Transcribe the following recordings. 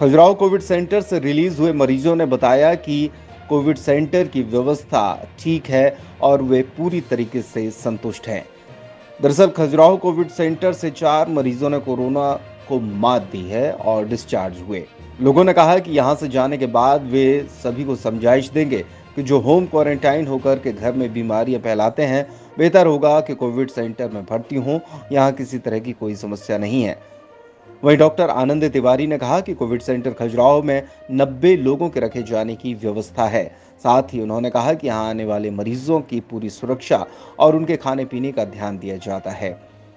Khajuraho covid centre से release हुए मरीजों ने बताया कि कोविड सेंटर की व्यवस्था ठीक है और वे पूरी तरीके से संतुष्ट हैं। दरअसल, खजुराहो कोविड सेंटर से चार मरीजों ने कोरोना को मात दी है और डिस्चार्ज हुए। लोगों ने कहा कि यहाँ से जाने के बाद वे सभी को समझाइश देंगे कि जो होम क्वारंटाइन होकर के घर में बीमारियाँ फैलाते हैं, बेहतर होगा कि कोविड सेंटर में भर्ती हों। यहाँ किसी तरह की कोई समस्या नहीं है। वहीं डॉक्टर आनंद तिवारी ने कहा कि कोविड सेंटर खजुराहो में 90 लोगों के रखे जाने की व्यवस्था है। साथ ही उन्होंने कहा कि यहाँ आने वाले मरीजों की पूरी सुरक्षा और उनके खाने पीने का ध्यान दिया जाता है।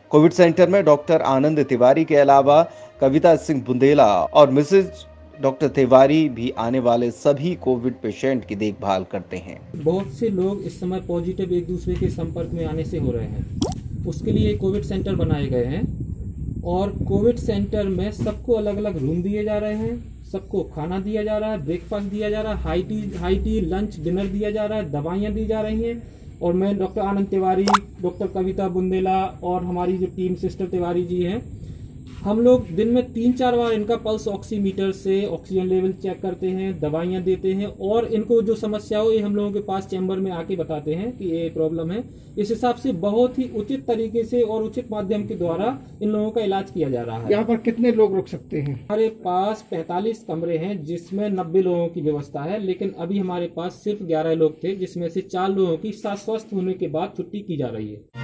कोविड सेंटर में डॉक्टर आनंद तिवारी के अलावा कविता सिंह बुंदेला और मिसेज डॉक्टर तिवारी भी आने वाले सभी कोविड पेशेंट की देखभाल करते हैं। बहुत से लोग इस समय पॉजिटिव एक दूसरे के संपर्क में आने से हो रहे हैं। उसके लिए कोविड सेंटर बनाए गए हैं। और कोविड सेंटर में सबको अलग अलग रूम दिए जा रहे हैं, सबको खाना दिया जा रहा है ब्रेकफास्ट दिया जा रहा है high tea high tea lunch dinner दिया जा रहा है, दवाइयाँ दी जा रही हैं। और मैं डॉक्टर आनंद तिवारी, डॉक्टर कविता बुंदेला और हमारी जो टीम सिस्टर तिवारी जी हैं हम लोग दिन में तीन चार बार इनका पल्स ऑक्सीमीटर से ऑक्सीजन लेवल चेक करते हैं दवाइयाँ देते हैं और इनको जो समस्या हो ये हम लोगों के पास चैम्बर में आके बताते हैं कि ये प्रॉब्लम है। इस हिसाब से बहुत ही उचित तरीके से और उचित माध्यम के द्वारा इन लोगों का इलाज किया जा रहा है। यहाँ पर कितने लोग रुक सकते हैं? हमारे पास 45 कमरे हैं जिसमें 90 लोगों की व्यवस्था है लेकिन अभी हमारे पास सिर्फ़ 11 लोग थे जिसमें से चार लोगों की स्वस्थ होने के बाद छुट्टी की जा रही है।